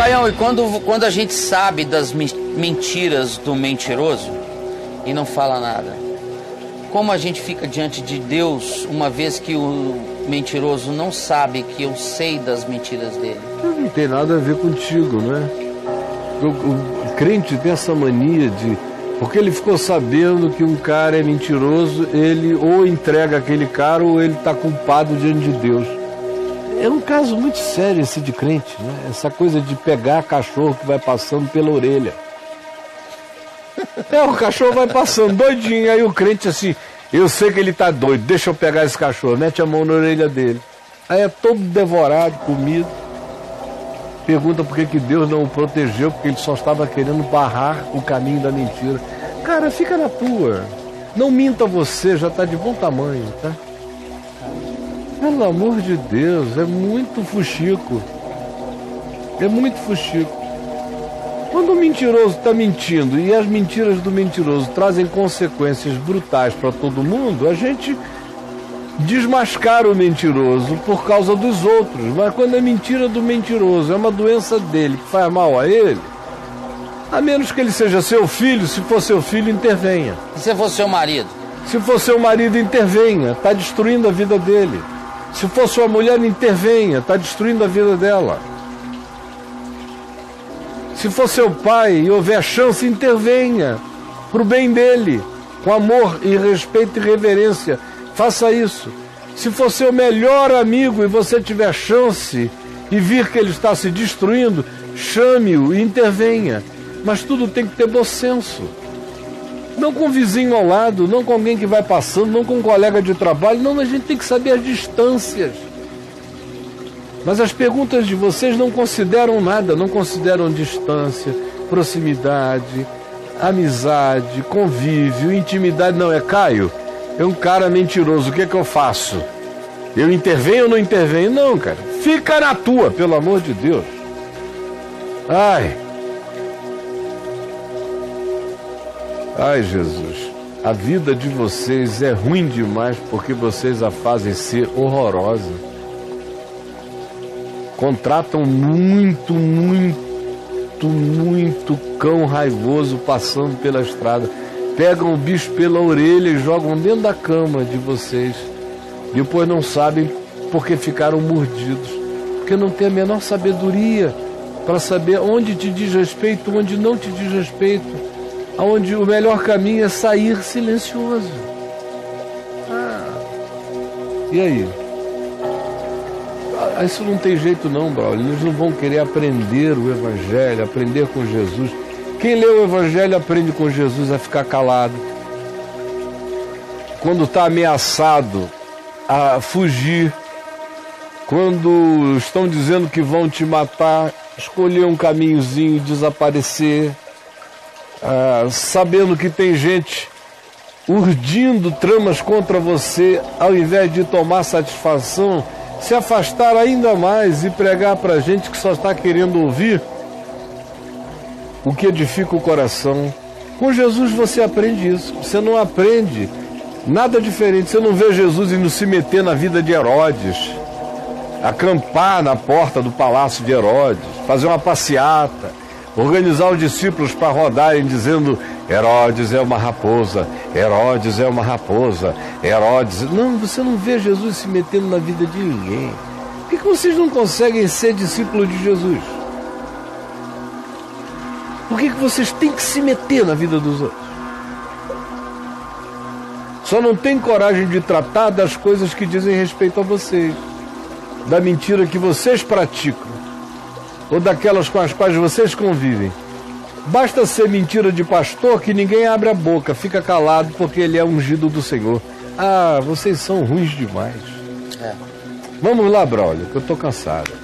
Caião, e quando, quando a gente sabe das mentiras do mentiroso e não fala nada, como a gente fica diante de Deus uma vez que o mentiroso não sabe que eu sei das mentiras dele? Não tem nada a ver contigo, né? O, o crente tem essa mania de. Porque ele ficou sabendo que um cara é mentiroso, ele ou entrega aquele cara ou ele está culpado diante de Deus. É um caso muito sério esse de crente, né? Essa coisa de pegar cachorro que vai passando pela orelha. É, o cachorro vai passando doidinho, aí o crente assim, eu sei que ele tá doido, deixa eu pegar esse cachorro, mete a mão na orelha dele. Aí é todo devorado, comido. Pergunta por que, que Deus não o protegeu, porque ele só estava querendo barrar o caminho da mentira. Cara, fica na tua. Não minta você, já está de bom tamanho, tá? Pelo amor de Deus, é muito fuxico. É muito fuxico. Quando o mentiroso está mentindo e as mentiras do mentiroso trazem consequências brutais para todo mundo, a gente desmascara o mentiroso por causa dos outros. Mas quando a mentira do mentiroso é uma doença dele que faz mal a ele, a menos que ele seja seu filho, se for seu filho, intervenha. E se for seu marido? Se for seu marido, intervenha. Está destruindo a vida dele. Se for sua mulher, intervenha. Está destruindo a vida dela. Se for seu pai e houver chance, intervenha para o bem dele, com amor e respeito e reverência. Faça isso. Se for seu melhor amigo e você tiver chance e vir que ele está se destruindo, chame-o e intervenha. Mas tudo tem que ter bom senso. Não com o vizinho ao lado, não com alguém que vai passando, não com um colega de trabalho. Não, a gente tem que saber as distâncias. Mas as perguntas de vocês não consideram nada, não consideram distância, proximidade, amizade, convívio, intimidade. Não, é Caio, é um cara mentiroso, o que é que eu faço? Eu intervenho ou não intervenho? Não, cara, fica na tua, pelo amor de Deus. Ai. Ai, Jesus, a vida de vocês é ruim demais porque vocês a fazem ser horrorosa contratam muito, muito, muito cão raivoso passando pela estrada. Pegam o bicho pela orelha e jogam dentro da cama de vocês. Depois não sabem porque ficaram mordidos. Porque não tem a menor sabedoria para saber onde te diz respeito, onde não te diz respeito. Onde o melhor caminho é sair silencioso. Ah. E aí? Ah, isso não tem jeito não, Braulio. Eles não vão querer aprender o Evangelho, aprender com Jesus. Quem lê o Evangelho aprende com Jesus a ficar calado. Quando está ameaçado a fugir, quando estão dizendo que vão te matar, escolher um caminhozinho e desaparecer, ah, sabendo que tem gente urdindo tramas contra você, ao invés de tomar satisfação se afastar ainda mais e pregar para gente que só está querendo ouvir o que edifica o coração. Com Jesus você aprende isso. Você não aprende nada diferente. Você não vê Jesus indo se meter na vida de Herodes, acampar na porta do palácio de Herodes, fazer uma passeata, organizar os discípulos para rodarem dizendo Herodes é uma raposa, Herodes é uma raposa, Herodes. Não, você não vê Jesus se metendo na vida de ninguém. Por que, vocês não conseguem ser discípulos de Jesus? Por que, que vocês têm que se meter na vida dos outros? Só não tem coragem de tratar das coisas que dizem respeito a vocês, da mentira que vocês praticam, ou daquelas com as quais vocês convivem. Basta ser mentira de pastor que ninguém abre a boca, fica calado porque ele é ungido do Senhor. Ah, vocês são ruins demais. É. Vamos lá, Braulio, que eu tô cansado.